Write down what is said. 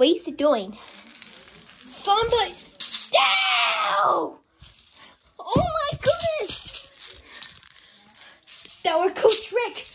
What is he doing? Somebody. Ow! Oh my goodness! That was cool trick.